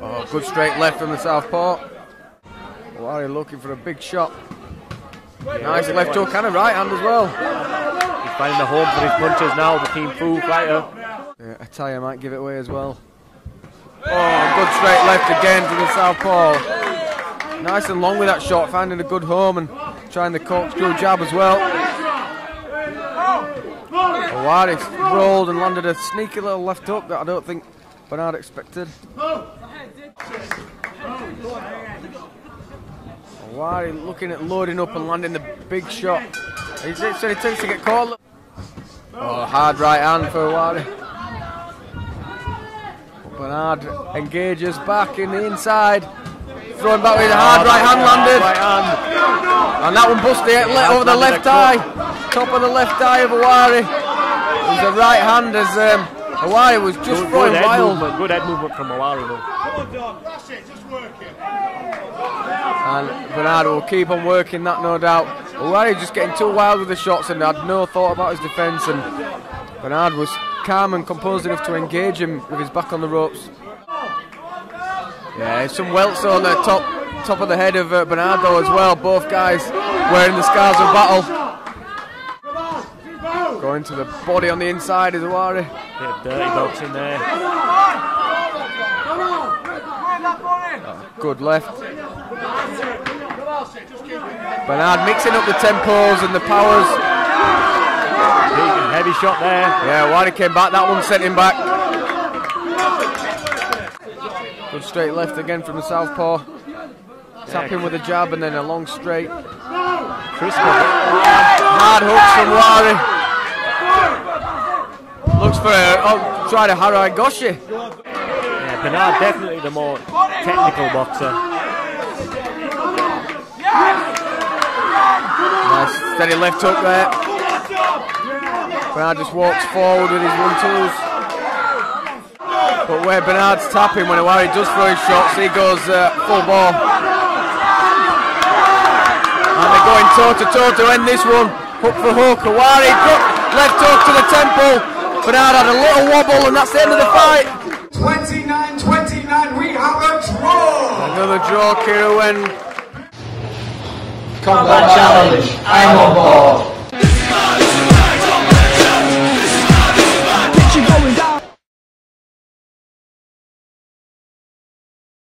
Oh, good straight left from the southpaw. Ouari looking for a big shot. Nice left hook and a right hand as well. He's finding the home for his punches now, the Team Fu fighter. Yeah, Ataya might give it away as well. Oh, good straight left again to the southpaw. Nice and long with that shot, finding a good home and trying the corkscrew jab as well. Ouari rolled and landed a sneaky little left hook that I don't think Barnard expected. Ouari looking at loading up and landing the big shot. Said he tends to get caught. Oh, hard right hand for Ouari. Barnard engages back in the inside. Throwing back with a hard right hand landed. And that one busted it over the left eye. Top of the left eye of Ouari. It was a right hand as um, Ouari was just Good, throwing good head wild. movement, good head movement from Ouari though. And Bernardo will keep on working that, no doubt. Ouari just getting too wild with the shots and had no thought about his defence. And Barnard was calm and composed enough to engage him with his back on the ropes. Yeah, some welts on the top top of the head of uh, Bernardo as well. Both guys wearing the scars of battle. Going to the body on the inside is Ouari. Bit of dirty boxing there. Oh, good left. Barnard mixing up the tempos and the powers. Big heavy shot there. Yeah, Wadi came back. That one sent him back. Good straight left again from the southpaw. Tapping with a jab and then a long straight. Crisp. Hard hooks from Wari. Looks for a. Oh, try to Harai Goshi. Yeah, Barnard definitely the more technical boxer. Nice steady left hook there. Barnard just walks forward with his one twos. But where Barnard's tapping when Ouari does throw his shots, he goes uh, full ball. And they're going toe to toe to end this one. Hook for hook. Ouari got left hook to the temple. Barnard had a little wobble, and that's the end of the fight. 29-29, we have a draw. Another draw, Kira when Combat challenge. I'm on board.